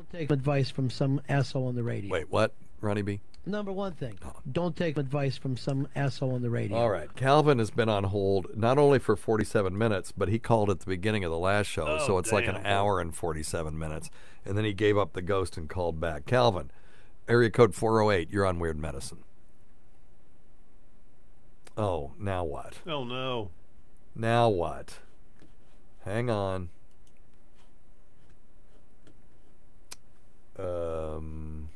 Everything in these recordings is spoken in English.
Don't take advice from some asshole on the radio. Wait, what, Ronnie B? Number one thing, oh. don't take advice from some asshole on the radio. All right. Calvin has been on hold not only for 47 minutes, but he called at the beginning of the last show, oh, so Oh, it's like an hour and 47 minutes. And then he gave up the ghost and called back. Calvin, area code 408, you're on Weird Medicine. Oh, now what? Oh no. Now what? Hang on. Um.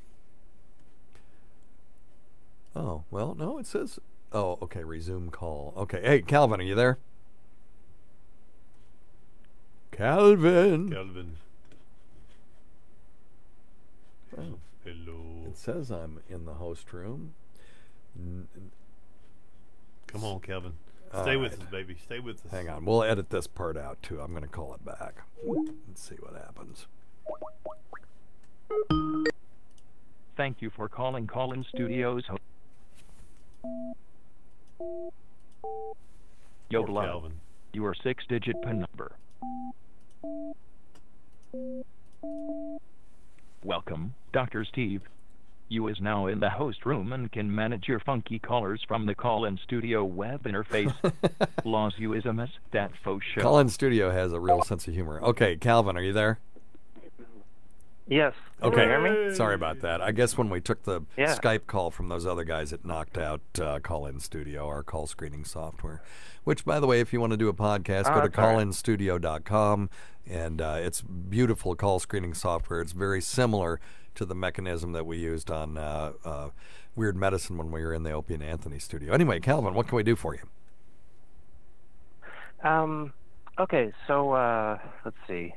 Oh, well, no, it says. Oh, okay, resume call. Okay, hey, Calvin, are you there? Calvin. Calvin. Oh, Hello. it says I'm in the host room. N- Come on, Calvin. All Stay with right. us, baby. Stay with us. Hang on, we'll edit this part out too. I'm going to call it back. Let's see what happens. Thank you for calling Call-in Studios. Ho- Yo, Poor. Calvin. Your six-digit PIN number. Welcome, Dr. Steve. You is now in the host room and can manage your funky callers from the call-in studio web interface. Laws you is a mess, that faux show. Call-in Studio has a real sense of humor. Okay, Calvin, are you there? Yes. Okay. Can you hear me? Sorry about that. I guess when we took the Yeah. Skype call from those other guys, it knocked out uh, Call In Studio, our call screening software. Which, by the way, if you want to do a podcast, Oh, go to all right. callinstudio.com. And uh, it's beautiful call screening software. It's very similar to the mechanism that we used on uh, uh, Weird Medicine when we were in the Opie and Anthony studio. Anyway, Calvin, what can we do for you? Um, okay, so uh, let's see.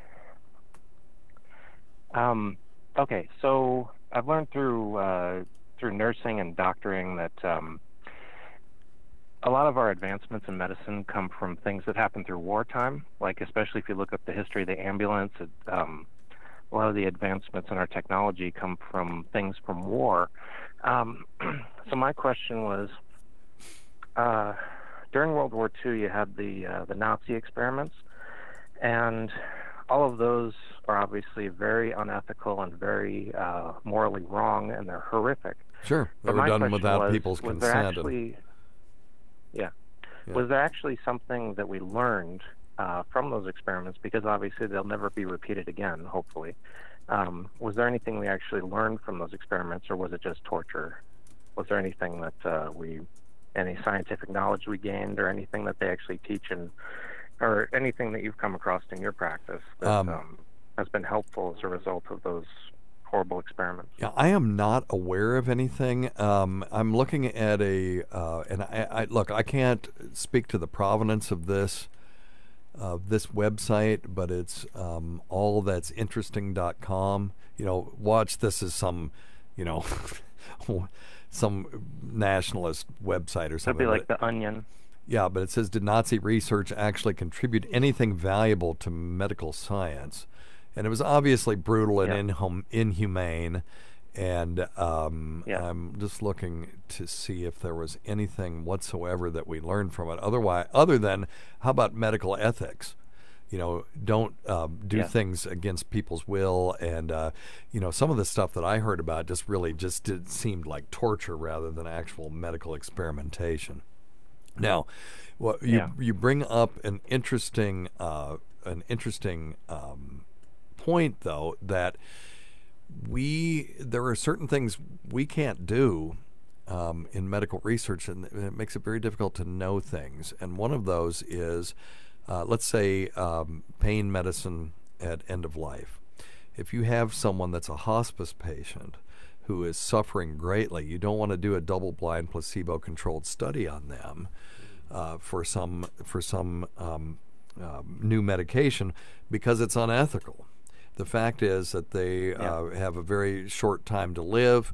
Um, okay, so I've learned through uh, through nursing and doctoring that um, a lot of our advancements in medicine come from things that happen through wartime. Like especially if you look up the history of the ambulance, it, um, a lot of the advancements in our technology come from things from war. Um, so my question was. Uh, during World War II, you had the uh, the Nazi experiments, and all of those are obviously very unethical and very uh, morally wrong, and they're horrific. Sure. They But were done without was, people's was consent. and- yeah. Yeah. was there actually something that we learned uh, from those experiments? Because obviously they'll never be repeated again. Hopefully, um, was there anything we actually learned from those experiments, or was it just torture? Was there anything that uh, we, any scientific knowledge we gained, or anything that they actually teach in, or anything that you've come across in your practice that Um, um, has been helpful as a result of those horrible experiments? Yeah, I am not aware of anything. Um, I'm looking at a, uh, and I, I look. I can't speak to the provenance of this, uh, this website, but it's um, all that's You know, watch this as some, you know, some nationalist website or something. That'd be but like the Onion. Yeah, but it says, did Nazi research actually contribute anything valuable to medical science? And it was obviously brutal and Yeah. inhum- inhumane. And um, Yeah. I'm just looking to see if there was anything whatsoever that we learned from it. Otherwise, other than how about medical ethics? You know, don't um, do Yeah. things against people's will, and uh, you know, some of the stuff that I heard about just really just did, seemed like torture rather than actual medical experimentation. Now, what you Yeah. you bring up an interesting uh, an interesting um, point though that we there are certain things we can't do um, in medical research, and it makes it very difficult to know things. And one of those is, uh, let's say, um, pain medicine at end of life. If you have someone that's a hospice patient who is suffering greatly, you don't want to do a double-blind, placebo-controlled study on them uh, for some for some um, um, new medication because it's unethical. The fact is that they uh, have a very short time to live,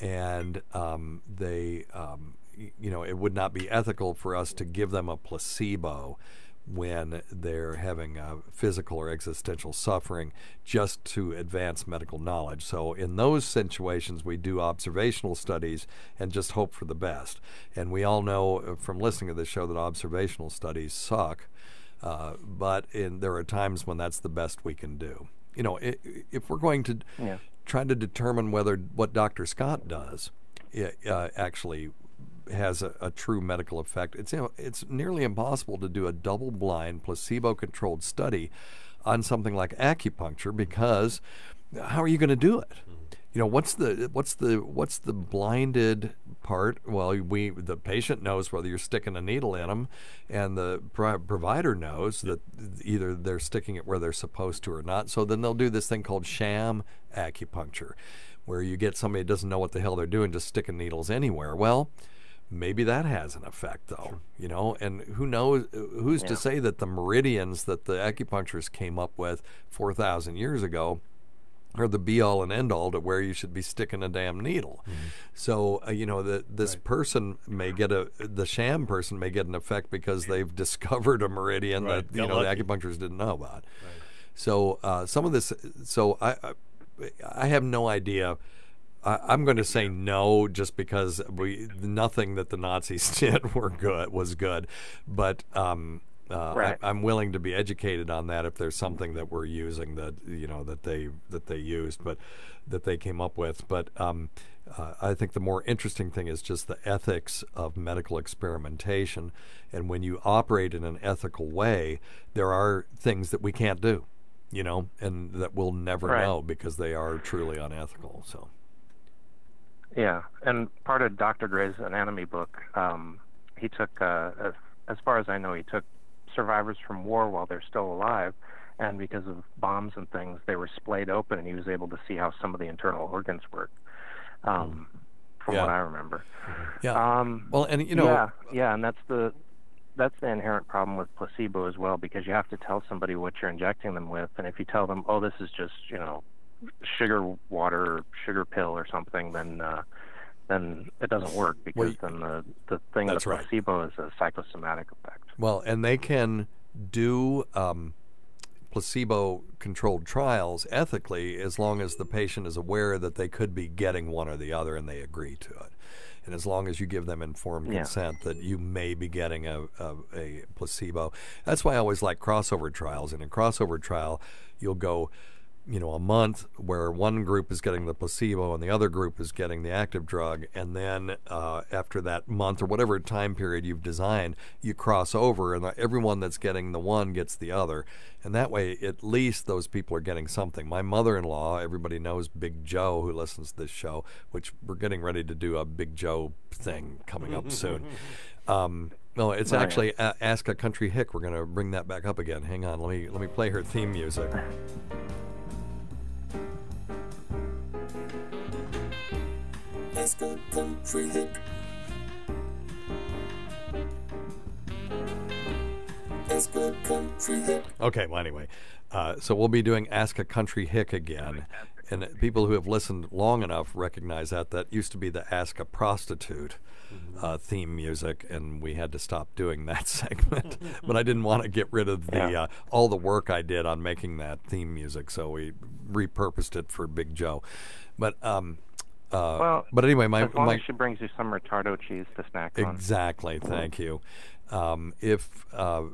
and um, they, um, y- you know, it would not be ethical for us to give them a placebo when they're having uh, physical or existential suffering just to advance medical knowledge. So, in those situations, we do observational studies and just hope for the best. And we all know uh, from listening to this show that observational studies suck, uh, but in, there are times when that's the best we can do. you know, if we're going to Yeah. try to determine whether what Dr. Scott does uh, actually has a, a true medical effect, it's you know, it's nearly impossible to do a double-blind, placebo-controlled study on something like acupuncture because how are you going to do it? Mm-hmm. You know, what's the what's the what's the blinded part? Well, we the patient knows whether you're sticking a needle in them, and the pro- provider knows that either they're sticking it where they're supposed to or not. So then they'll do this thing called sham acupuncture, where you get somebody that doesn't know what the hell they're doing, just sticking needles anywhere. Well, maybe that has an effect though you know? And who knows who's to say that the meridians that the acupuncturists came up with 4000 years ago are the be all and end all to where you should be sticking a damn needle? So uh, you know that this person may get a the sham person may get an effect because they've discovered a meridian Right, that you got know lucky. the acupuncturists didn't know about. So uh, some of this so I, I I have no idea I, I'm going to say no, just because we nothing that the Nazis did were good was good, but um, uh, Right. I, I'm willing to be educated on that if there's something that we're using that you know that they that they used, but that they came up with. But um, uh, I think the more interesting thing is just the ethics of medical experimentation, and when you operate in an ethical way, there are things that we can't do. You know, and that we'll never Right. know because they are truly unethical. So. Yeah, and part of Dr. Gray's anatomy book, um, he took, uh, as, far as I know, he took survivors from war while they're still alive, and because of bombs and things, they were splayed open, and he was able to see how some of the internal organs work, um, from Yeah. what I remember. Yeah. Um, well, and you know, yeah, yeah, and that's the that's the inherent problem with placebo as well, because you have to tell somebody what you're injecting them with, and if you tell them, oh, this is just you know sugar water sugar pill or something, then uh, then it doesn't work because Well, then the the thing that's right. placebo is a psychosomatic effect. well, and they can do um, placebo-controlled trials ethically as long as the patient is aware that they could be getting one or the other and they agree to it. And as long as you give them informed Yeah. consent that you may be getting a, a, a placebo. That's why I always like crossover trials. And in a crossover trial, you'll go you know, a month where one group is getting the placebo and the other group is getting the active drug, and then uh, after that month or whatever time period you've designed, you cross over, and everyone that's getting the one gets the other, and that way at least those people are getting something. My mother-in-law, everybody knows Big Joe, who listens to this show, which we're getting ready to do a Big Joe thing coming up soon. Um, no, it's actually uh, Ask a Country Hick. We're going to bring that back up again. Hang on, let me let me play her theme music. Ask a country hick. Ask a country hick. Okay, well, anyway, uh, so we'll be doing Ask a Country Hick again. And people who have listened long enough recognize that. That used to be the Ask a Prostitute uh, theme music, and we had to stop doing that segment. but I didn't want to get rid of the Yeah. uh, all the work I did on making that theme music, so we repurposed it for Big Joe. But um, uh, Well, but anyway, my as long my as she brings you some retardo cheese to snack on. Exactly. Thank you. Um, if uh,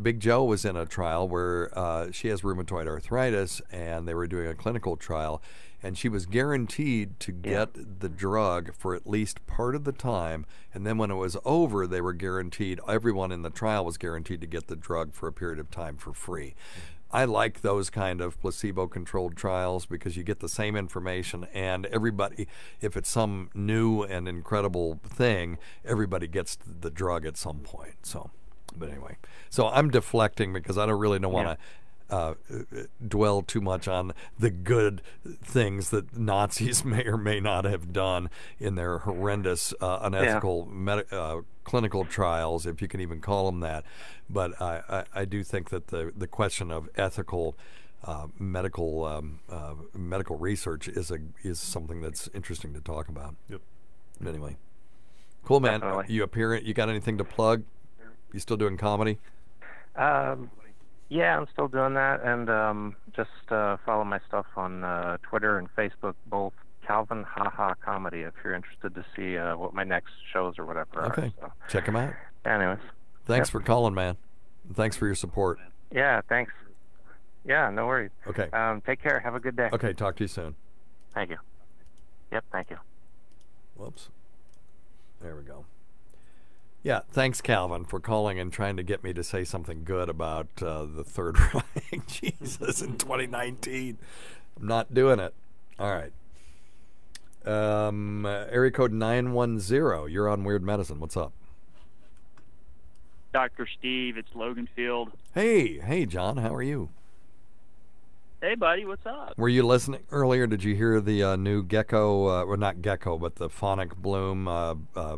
Big Joe was in a trial where uh, she has rheumatoid arthritis and they were doing a clinical trial, and she was guaranteed to get the drug for at least part of the time, and then when it was over, they were guaranteed. Everyone in the trial was guaranteed to get the drug for a period of time for free. Mm-hmm. I like those kind of placebo controlled trials because you get the same information and everybody, if it's some new and incredible thing, everybody gets the drug at some point. So, but anyway, so I'm deflecting because I don't really don't want to. Uh, dwell too much on the good things that Nazis may or may not have done in their horrendous, uh, unethical medi- uh, clinical trials, if you can even call them that. But I, I, I do think that the, the question of ethical uh, medical um, uh, medical research is a is something that's interesting to talk about. Yep. But anyway, cool man. Definitely. You appear. You got anything to plug? You still doing comedy? Um, yeah, I'm still doing that, and um, just uh, follow my stuff on uh, Twitter and Facebook, both Calvin Haha Comedy, if you're interested to see uh, what my next shows or whatever Okay, are. So, check them out. anyways, Thanks Yep. for calling, man. Thanks for your support. yeah, thanks. Yeah, no worries. Okay. Um, take care. Have a good day. Okay. Talk to you soon. Thank you. Yep, thank you. Whoops. There we go. Yeah, thanks, Calvin, for calling and trying to get me to say something good about uh, the Third Reich. Jesus, in 2019. I'm not doing it. All right. Um, uh, area code 910. You're on Weird Medicine. What's up? Dr. Steve, it's Logan Field. Hey, hey, John. How are you? Hey, buddy, what's up? Were you listening earlier? Did you hear the uh, new Gecko? Uh, well, not Gecko, but the Phonic Bloom uh, uh,